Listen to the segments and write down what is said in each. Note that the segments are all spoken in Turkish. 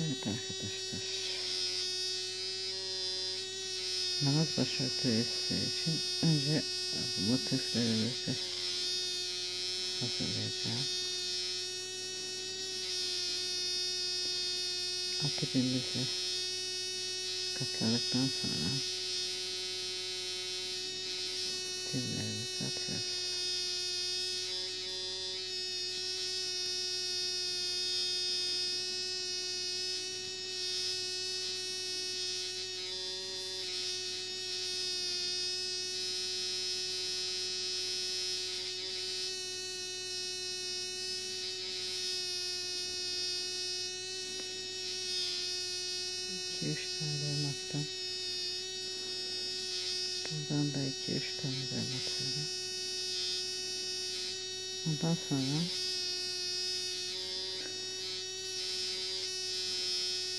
Evet arkadaşlar. Namaz başörtüsü için önce motiflerimizi hazırlayacağım. Alt ipimizi katladıktan sonra düğümlerimizi atıyoruz. iki üç tane düğüm attım. Buradan da iki üç tane düğüm atıyorum. Ondan sonra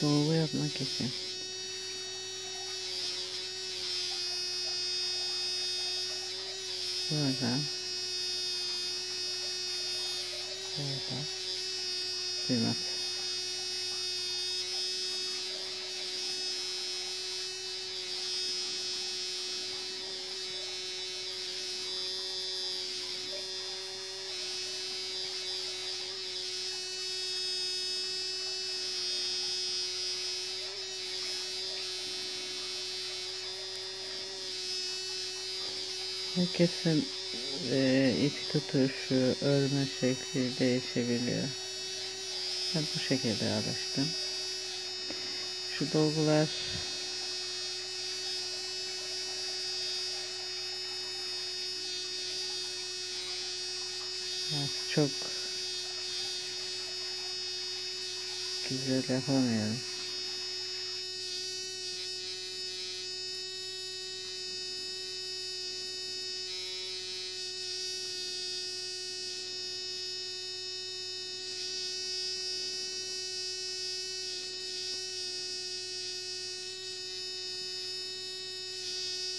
dolgu yapmak için burada burada düğüm atıyorum. Herkesin e, ipi tutuşu, örme şekli değişebiliyor. Ben bu şekilde alıştım. Şu dolgular çok güzel yapamıyorum.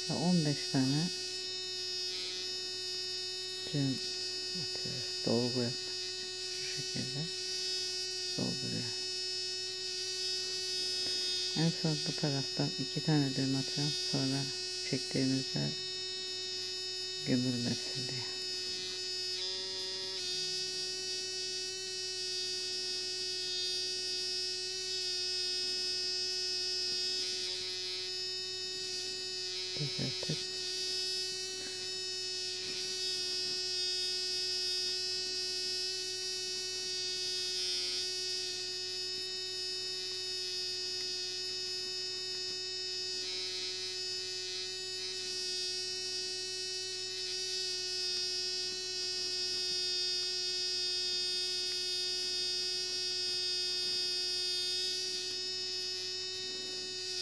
Ya 15 tane düğüm atıyoruz. Dolgu yapmak için. Şu şekilde dolduruyor. En son bu taraftan iki tane düğüm atıyorum. Sonra çektiğimizde gömülmesin diye. Düzeltip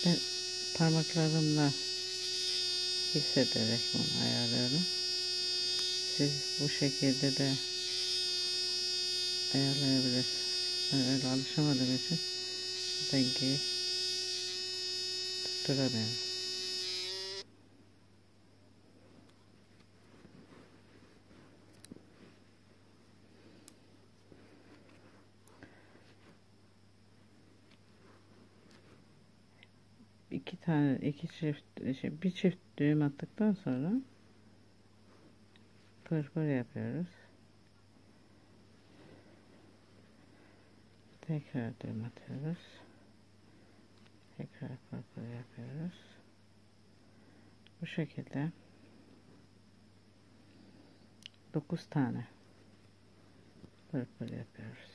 Ben parmaklarımla hissederek bunu ayarlıyorum. Siz bu şekilde de ayarlayabilirsiniz. Ben öyle alışamadığım için dengeyi tutturamıyorum. iki tane iki çift şey, bir çift düğüm attıktan sonra pırpır yapıyoruz. Tekrar düğüm atıyoruz. Tekrar pırpır yapıyoruz. Bu şekilde 9 tane pırpır yapıyoruz.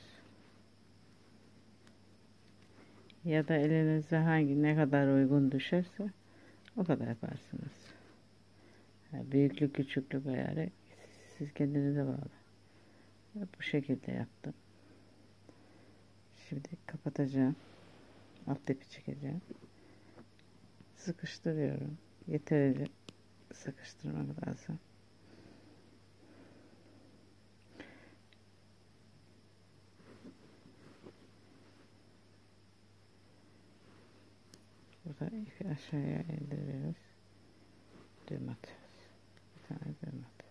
Ya da elinize hangi ne kadar uygun düşerse o kadar yaparsınız. Yani büyüklük küçüklük ayarı siz kendinize bağlı. Bu şekilde yaptım. Şimdi kapatacağım. Alt ipi çekeceğim. Sıkıştırıyorum. Yeterince sıkıştırmak lazım. burada ipi aşağıya indiriyoruz. Düğüm atıyoruz. Bir tane düğüm atıyoruz.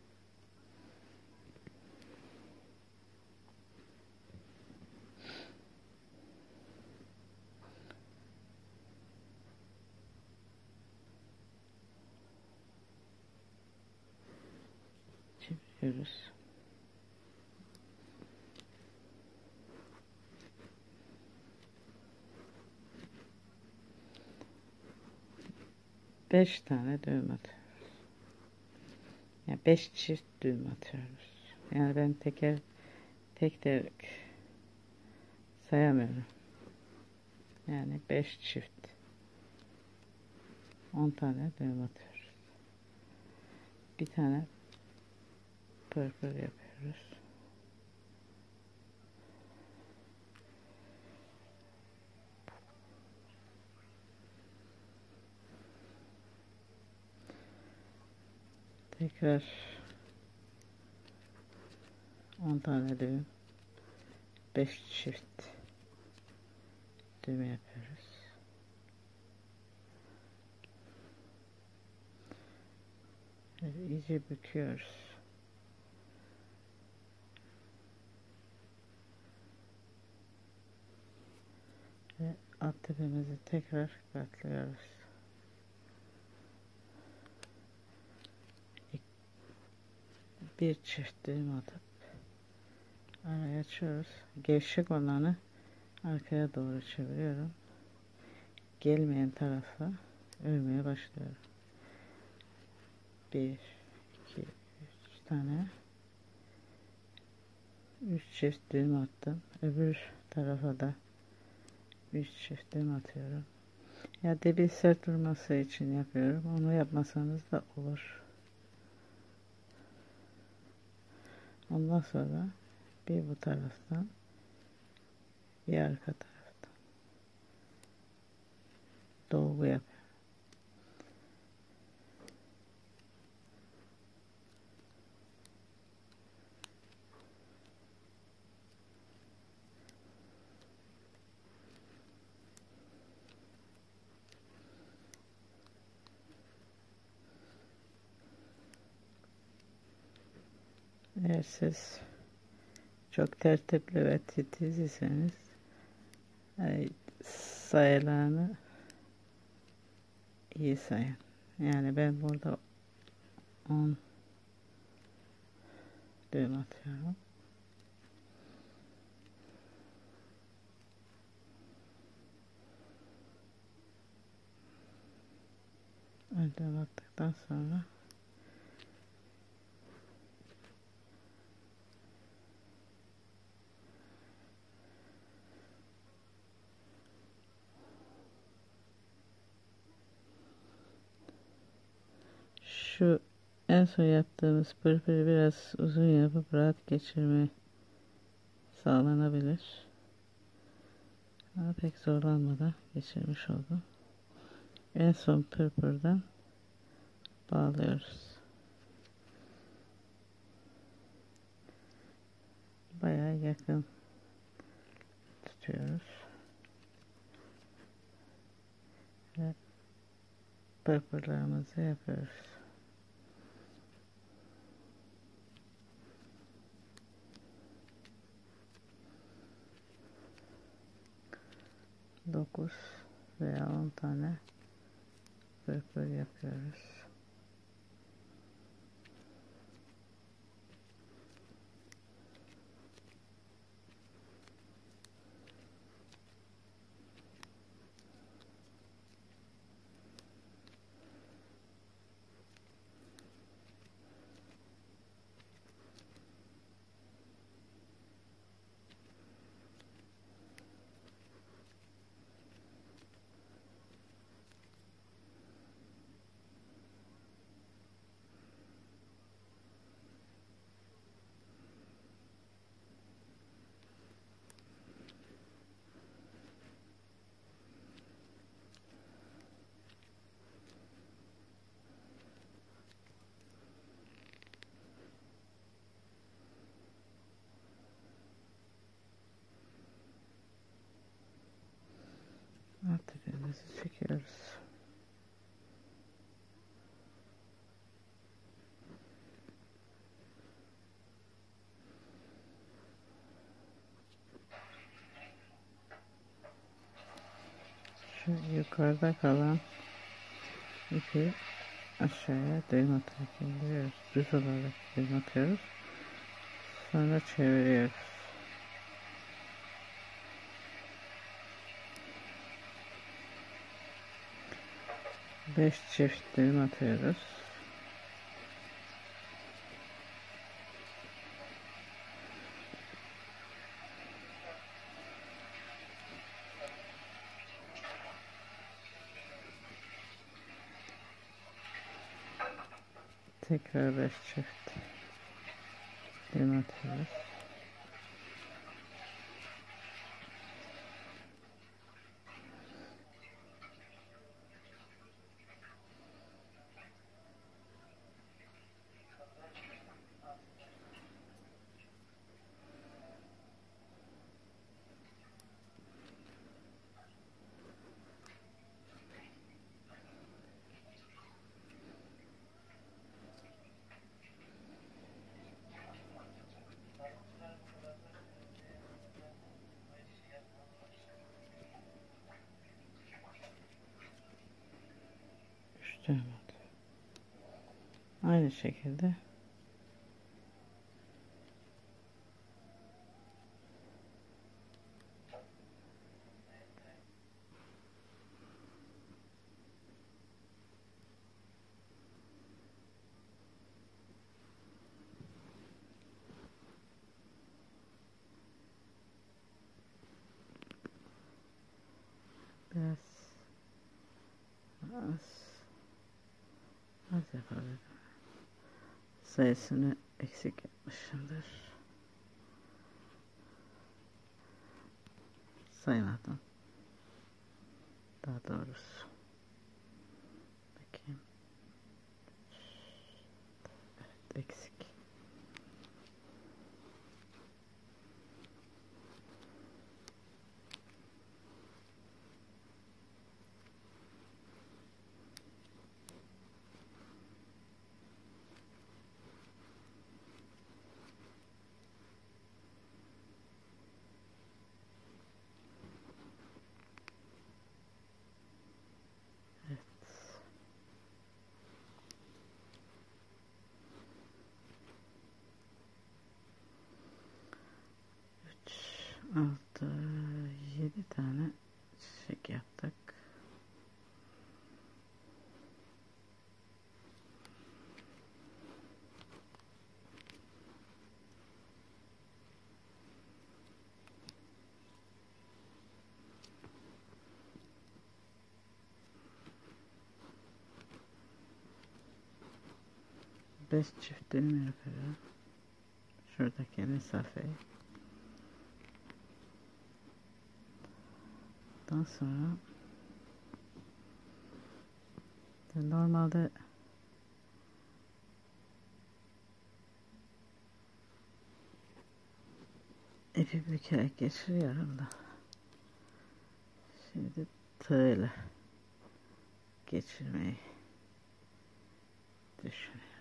çeviriyoruz. 5 tane düğüm atıyorum. Yani 5 çift düğüm atıyoruz. Yani ben teker tek derlik sayamıyorum. Yani 5 çift. 10 tane düğüm atıyoruz. Bir tane pırpır yapıyoruz. Tekrar 10 tane düğüm 5 çift düğüm yapıyoruz. Evet, iyice büküyoruz. Ve alt tepemizi tekrar katlıyoruz. Bir çift düğüm atıp araya açıyoruz. Gevşek olanı arkaya doğru çeviriyorum. Gelmeyen tarafa örmeye başlıyorum. Bir, iki, üç tane. Üç çift düğüm attım. Öbür tarafa da üç çift düğüm atıyorum. Ya debi sert durması için yapıyorum. Onu yapmasanız da olur. Ondan sonra bir bu taraftan bir arka taraftan dolgu yapıyorum. Eğer siz çok tertipli ve titiz iseniz e, sayılarını iyi sayın. Yani ben burada 10 düğüm atıyorum. Önce attıktan sonra şu en son yaptığımız pırpırı biraz uzun yapıp rahat geçirme sağlanabilir. Ama pek zorlanmadan geçirmiş oldum. En son pırpırdan bağlıyoruz. Bayağı yakın tutuyoruz. Ve pırpırlarımızı yapıyoruz. Dokuz veya on tane pırpır yapıyoruz. Elimizi çekiyoruz. Şu yukarıda kalan ipi aşağıya düğüm atarak indiriyoruz. Düz olarak düğüm atıyoruz. Sonra çeviriyoruz. 5 çift düğüm atıyoruz. Tekrar 5 çift düğüm atıyoruz. Atıyor. Aynı şekilde biraz az az yapabilirim. Sayısını eksik yapmışımdır. Saymadım. Daha doğrusu. Bakayım. Evet, eksik. 6 7 tane çiçek yaptık. Beş çift değil mi Şuradaki mesafeyi. Daha sonra normalde ipi bükerek geçiriyorum da şimdi tığla geçirmeyi düşünüyorum.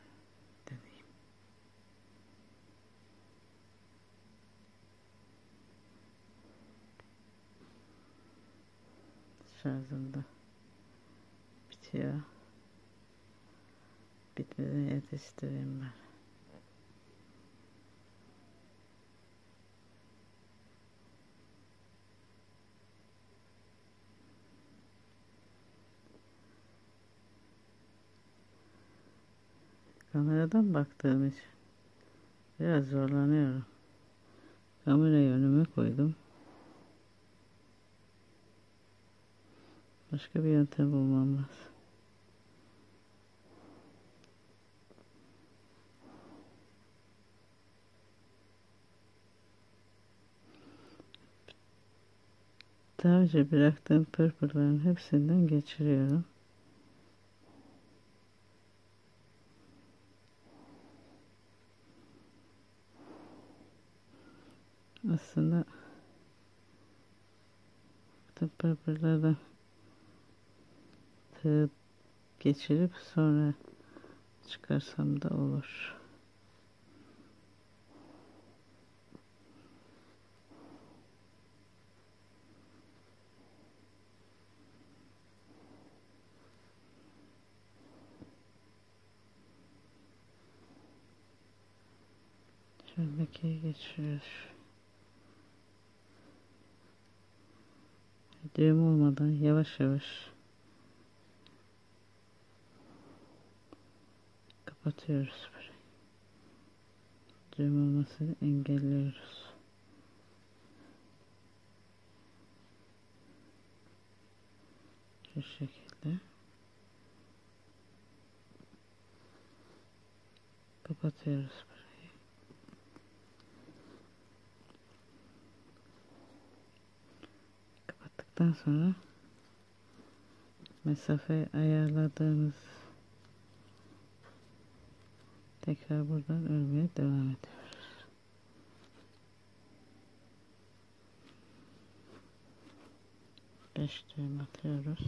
Şarjım da bitiyor. Bitmeden yetiştireyim ben. Kameradan baktığım için biraz zorlanıyorum. Kamerayı önüme koydum. Başka bir yöntem bulmam lazım. Daha önce bıraktığım pırpırların hepsinden geçiriyorum. Aslında bu pırpırlardan kağıt geçirip sonra çıkarsam da olur. Şuradaki geçiyor. Düğüm olmadan yavaş yavaş kapatıyoruz burayı. Düğüm olmasını engelliyoruz. Şu şekilde. Kapatıyoruz burayı. Kapattıktan sonra mesafe ayarladığımız tekrar buradan örmeye devam ediyoruz. Beş düğüm atıyoruz.